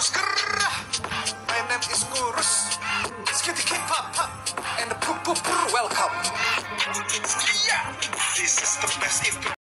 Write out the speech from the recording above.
My name is Kurus. Skitty K-pop, And Poop Poo Poo Welcome. Yeah, this is the best